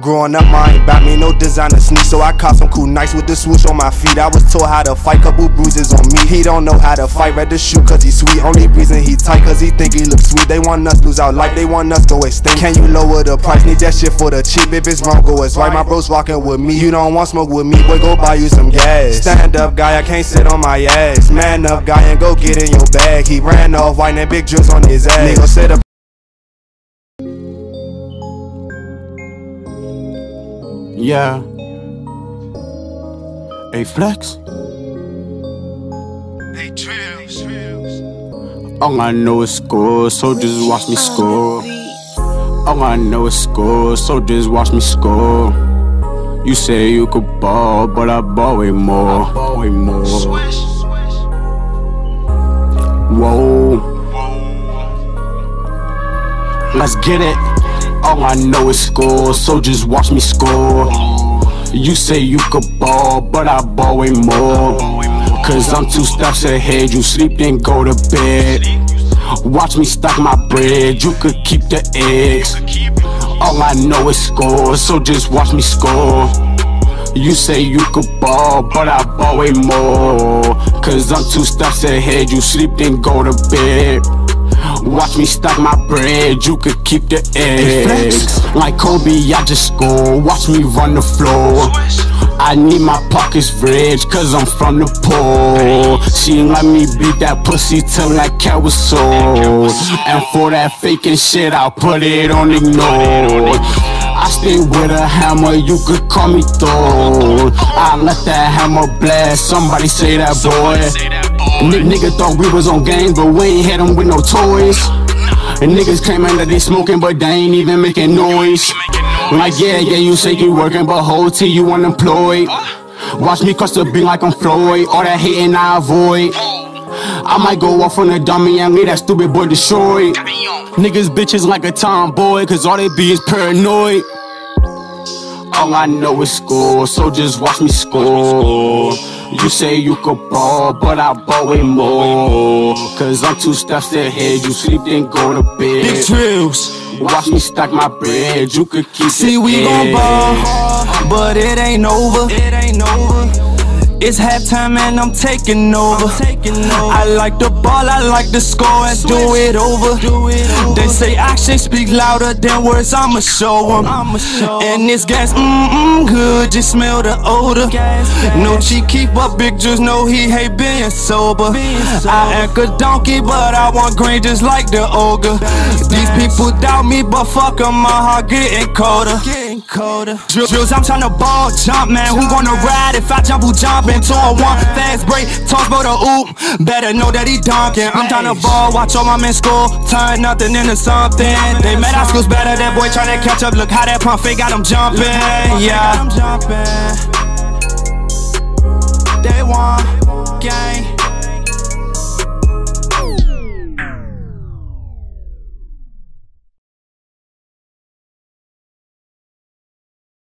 Growing up, I ain't bout me no designer sneaks, so I caught some cool nights with the swoosh on my feet. I was told how to fight, couple bruises on me. He don't know how to fight, rather shoot cause he sweet. Only reason he tight cause he think he look sweet. They want us lose our life, they want us go extinct. Can you lower the price? Need that shit for the cheap. If it's wrong, go as right. My bros walking with me. You don't want smoke with me, boy, go buy you some gas. Stand up guy, I can't sit on my ass. Man up guy and go get in your bag. He ran off, white and big drills on his ass. Nigga said up. Yeah. Hey, Flex. Hey, Drills. All oh, I know is score, so just watch me score. All I know is score, so just watch me score. You say you could ball, but I ball way more. Ball way more. Whoa. Let's get it. All I know is score, so just watch me score. You say you could ball, but I ball way more. Cause I'm two steps ahead, you sleep then go to bed. Watch me stack my bread, you could keep the eggs. All I know is score, so just watch me score. You say you could ball, but I ball way more. Cause I'm two steps ahead, you sleep then go to bed. Watch me stack my bread, you could keep the eggs. Like Kobe, I just score. Watch me run the floor. I need my pockets rich, cause I'm from the poor. She let me beat that pussy till that cat was sold. And for that faking shit, I'll put it on ignore. I stay with a hammer, you could call me Thor. I let that hammer blast, somebody say that boy. N nigga thought we was on game, but we ain't had them with no toys. And niggas claim that they smoking, but they ain't even making noise. Like, yeah, yeah, you say you working, but whole T you unemployed. Watch me cross the beat like I'm Floyd, all that hating I avoid. I might go off on a dummy and leave that stupid boy destroyed. Niggas bitches like a tomboy, cause all they be is paranoid. All I know is score, so just watch me score. You say you could ball, but I ball way more. Cause I'm two steps ahead, you sleep then go to bed. Big Drills. Watch me stack my bread, you could keep See, we gon' ball, but it ain't over. It ain't over. It's halftime and I'm taking over. I like the ball, I like the score and do it over. do it They say actions speak louder than words, I'ma show them. And this gas, mmm, mm, good, just smell the odor. No cheat, keep up, big juice, no he hate being sober. I act a donkey, but I want green just like the ogre. These people doubt me, but fuck 'em, my heart getting colder. Drills, I'm tryna ball jump, man. Who gonna ride if I jump? Who jump into a one fast break? Toss for the oop. Better know that he dunking. I'm tryna ball, watch all my men score. Turn nothing into something. They mad our school's better. That boy tryna catch up. Look how that pump fake got him jumping. Yeah.